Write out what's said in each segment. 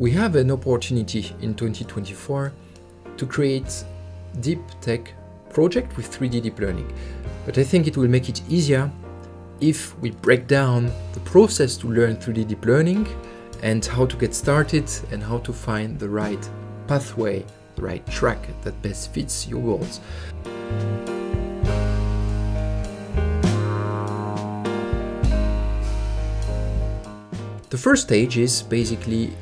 We have an opportunity in 2024 to create deep tech project with 3D deep learning. But I think it will make it easier if we break down the process to learn 3D deep learning and how to get started and how to find the right pathway, the right track that best fits your goals. The first stage is basically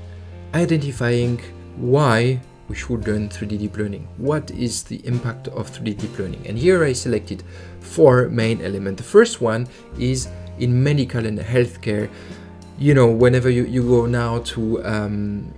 identifying why we should learn 3D deep learning. What is the impact of 3D deep learning? And here I selected four main elements. The first one is in medical and healthcare. You know, whenever you, you go now to um,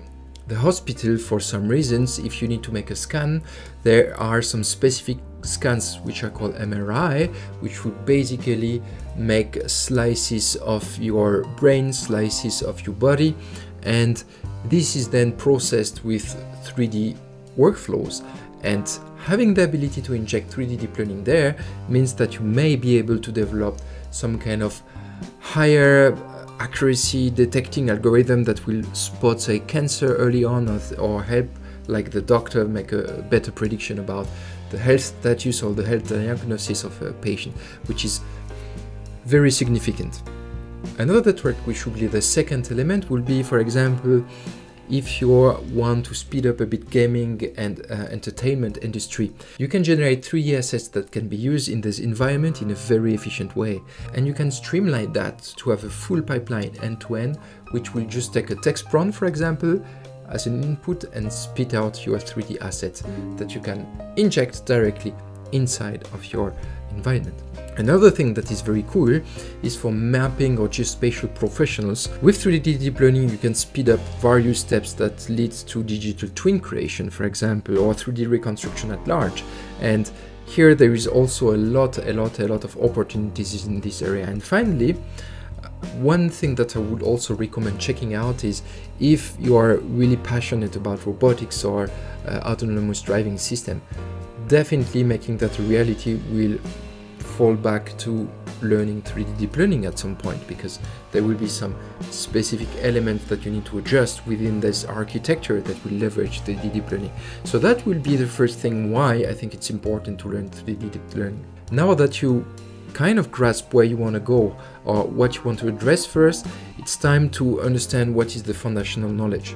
the hospital for some reasons, if you need to make a scan, there are some specific scans which are called MRI, which would basically make slices of your brain, slices of your body, and this is then processed with 3D workflows. And having the ability to inject 3D deep learning there means that you may be able to develop some kind of higher accuracy detecting algorithm that will spot say cancer early on or, or help like the doctor make a better prediction about the health status or the health diagnosis of a patient, which is very significant. Another network, which will be the second element, will be, for example, if you want to speed up a bit gaming and uh, entertainment industry, you can generate 3D assets that can be used in this environment in a very efficient way. And you can streamline that to have a full pipeline end-to-end, -end, which will just take a text prompt, for example, as an input and spit out your 3D assets that you can inject directly inside of your environment. Another thing that is very cool is for mapping or geospatial professionals. With 3D deep learning, you can speed up various steps that leads to digital twin creation, for example, or 3D reconstruction at large. And here there is also a lot, a lot, a lot of opportunities in this area. And finally, one thing that I would also recommend checking out is if you are really passionate about robotics or uh, autonomous driving system, definitely making that a reality will fall back to learning 3D deep learning at some point because there will be some specific elements that you need to adjust within this architecture that will leverage 3D deep learning. So that will be the first thing why I think it's important to learn 3D deep learning. Now that you kind of grasp where you want to go or what you want to address first, it's time to understand what is the foundational knowledge.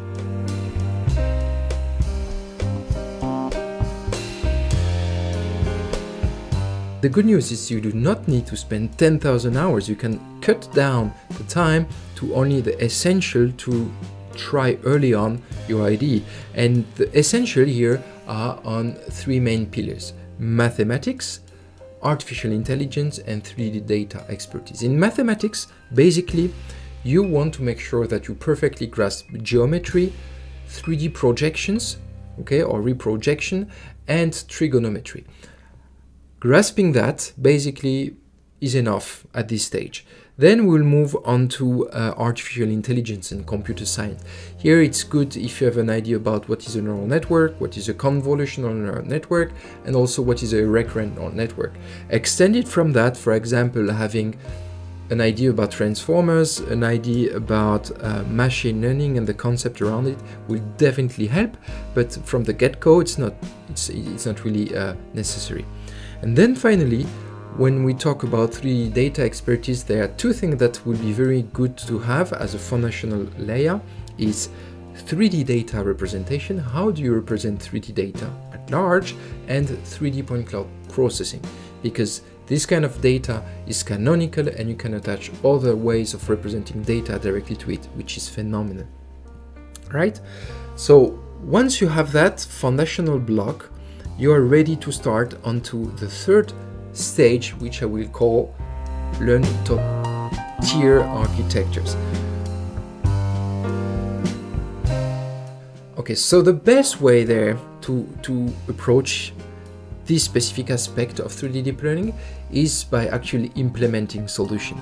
The good news is you do not need to spend 10,000 hours. You can cut down the time to only the essential to try early on your idea. And the essential here are on three main pillars. Mathematics, artificial intelligence, and 3D data expertise. In mathematics, basically, you want to make sure that you perfectly grasp geometry, 3D projections, okay, or reprojection, and trigonometry. Grasping that basically is enough at this stage. Then we'll move on to uh, artificial intelligence and computer science. Here it's good if you have an idea about what is a neural network, what is a convolutional neural network, and also what is a recurrent neural network. Extended from that, for example, having an idea about transformers, an idea about uh, machine learning and the concept around it will definitely help, but from the get-go it's not, it's, it's not really uh, necessary. And then finally, when we talk about 3D data expertise, there are two things that would be very good to have as a foundational layer is 3D data representation. How do you represent 3D data at large and 3D point cloud processing? Because this kind of data is canonical and you can attach other ways of representing data directly to it, which is phenomenal. Right? So once you have that foundational block, you are ready to start onto the third stage, which I will call learn top tier architectures. Okay, so the best way there to, to approach this specific aspect of 3D deep learning is by actually implementing solution.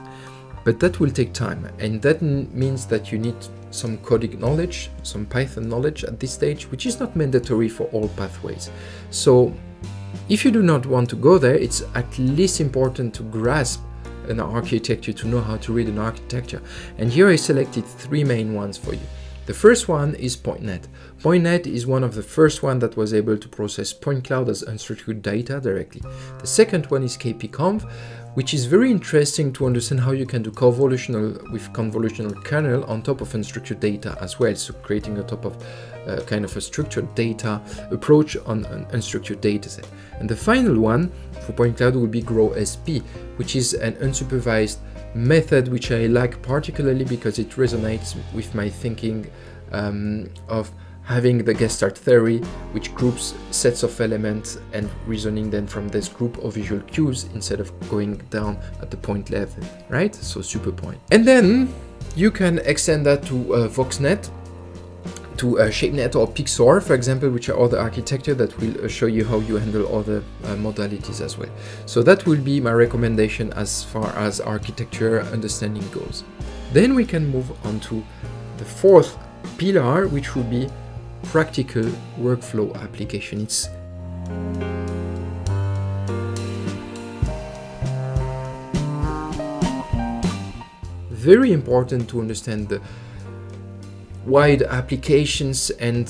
But that will take time and that means that you need some coding knowledge, some Python knowledge at this stage, which is not mandatory for all pathways. So if you do not want to go there, it's at least important to grasp an architecture, to know how to read an architecture. And here I selected three main ones for you. The first one is PointNet. PointNet is one of the first one that was able to process point cloud as unstructured data directly. The second one is KPConv, which is very interesting to understand how you can do convolutional with convolutional kernel on top of unstructured data as well. So creating a top of uh, kind of a structured data approach on an unstructured data set. And the final one for point cloud will be GrowSP, which is an unsupervised method which I like particularly because it resonates with my thinking um, of having the Gestalt theory, which groups sets of elements and reasoning then from this group of visual cues instead of going down at the point level, right? So super point. And then you can extend that to uh, VoxNet to uh, ShapeNet or Pixar, for example, which are other architecture that will uh, show you how you handle other uh, modalities as well. So that will be my recommendation as far as architecture understanding goes. Then we can move on to the fourth pillar, which will be practical workflow application. It's very important to understand the wide applications and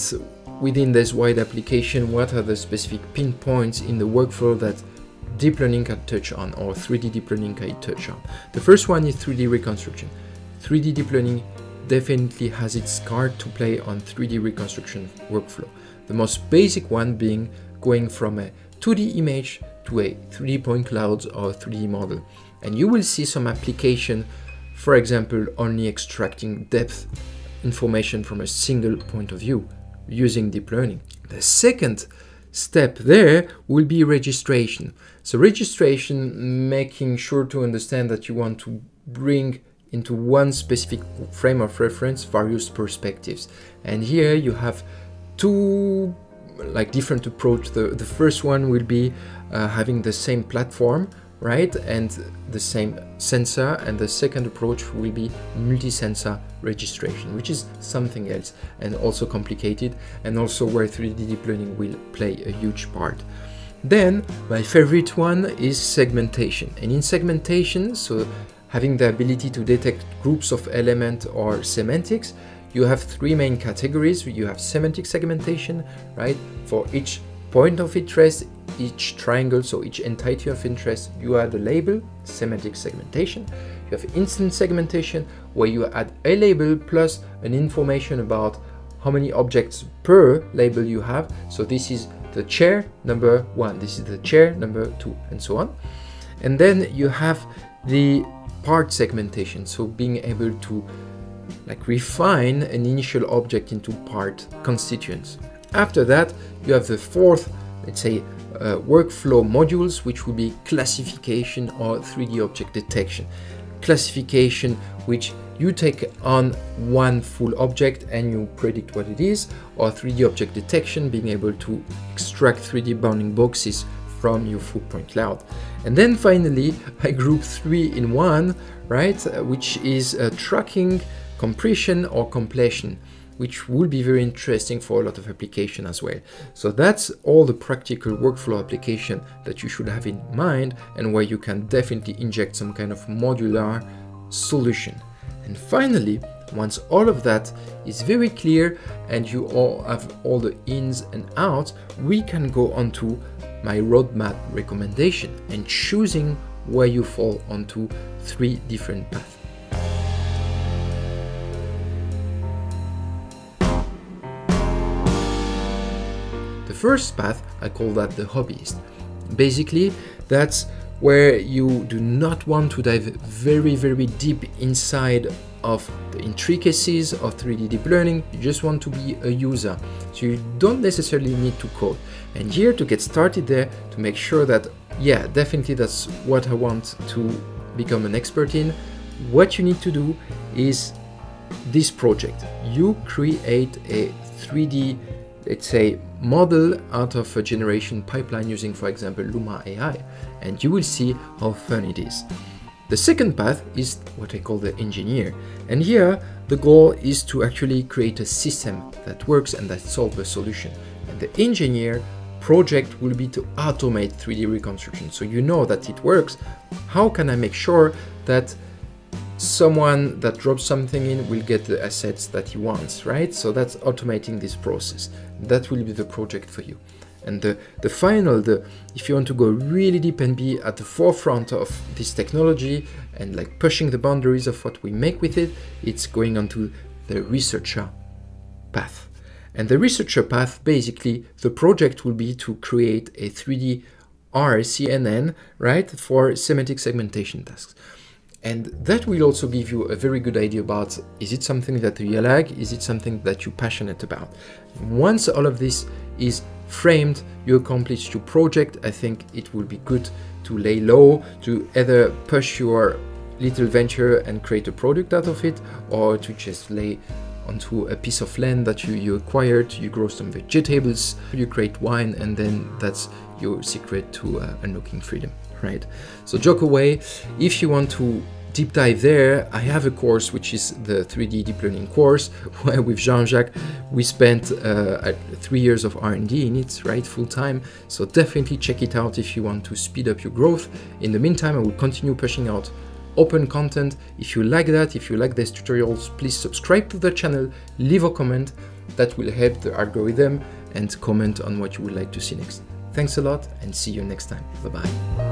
within this wide application what are the specific pinpoints in the workflow that deep learning can touch on or 3D deep learning can touch on. The first one is 3D reconstruction. 3D deep learning definitely has its card to play on 3D reconstruction workflow. The most basic one being going from a 2D image to a 3D point cloud or 3D model. And you will see some application, for example, only extracting depth information from a single point of view using deep learning. The second step there will be registration. So registration, making sure to understand that you want to bring into one specific frame of reference various perspectives. And here you have two like different approach. The, the first one will be uh, having the same platform right? And the same sensor. And the second approach will be multi-sensor registration, which is something else and also complicated and also where 3D deep learning will play a huge part. Then my favorite one is segmentation. And in segmentation, so having the ability to detect groups of elements or semantics, you have three main categories. You have semantic segmentation, right? For each point of interest, each triangle, so each entity of interest, you add a label, semantic segmentation. You have instance segmentation, where you add a label plus an information about how many objects per label you have. So this is the chair number one, this is the chair number two, and so on. And then you have the part segmentation, so being able to like refine an initial object into part constituents. After that, you have the fourth, let's say, uh, workflow modules, which would be classification or 3D object detection. Classification, which you take on one full object and you predict what it is, or 3D object detection, being able to extract 3D bounding boxes from your full point cloud. And then finally, I group three in one, right, which is uh, tracking, compression, or completion which will be very interesting for a lot of application as well. So that's all the practical workflow application that you should have in mind and where you can definitely inject some kind of modular solution. And finally, once all of that is very clear and you all have all the ins and outs, we can go on to my roadmap recommendation and choosing where you fall onto three different paths. The first path, I call that the hobbyist. Basically, that's where you do not want to dive very, very deep inside of intricacies of 3D deep learning, you just want to be a user. So you don't necessarily need to code. And here to get started there, to make sure that, yeah, definitely that's what I want to become an expert in, what you need to do is this project. You create a 3D, let's say, model out of a generation pipeline using, for example, Luma AI, and you will see how fun it is. The second path is what I call the engineer. And here, the goal is to actually create a system that works and that solves a solution. And the engineer project will be to automate 3D reconstruction. So you know that it works. How can I make sure that someone that drops something in will get the assets that he wants, right? So that's automating this process. That will be the project for you. And the, the final, the if you want to go really deep and be at the forefront of this technology and like pushing the boundaries of what we make with it, it's going onto the researcher path. And the researcher path, basically, the project will be to create a 3D RCNN, right, for semantic segmentation tasks. And that will also give you a very good idea about is it something that you like, is it something that you're passionate about. Once all of this is framed, you accomplish your project, I think it will be good to lay low, to either push your little venture and create a product out of it, or to just lay onto a piece of land that you, you acquired, you grow some vegetables, you create wine, and then that's your secret to uh, unlocking freedom right? So joke away. If you want to deep dive there, I have a course which is the 3D deep learning course, where with Jean-Jacques we spent uh, three years of R&D in it, right, full time. So definitely check it out if you want to speed up your growth. In the meantime, I will continue pushing out open content. If you like that, if you like these tutorials, please subscribe to the channel, leave a comment. That will help the algorithm and comment on what you would like to see next. Thanks a lot and see you next time. Bye bye.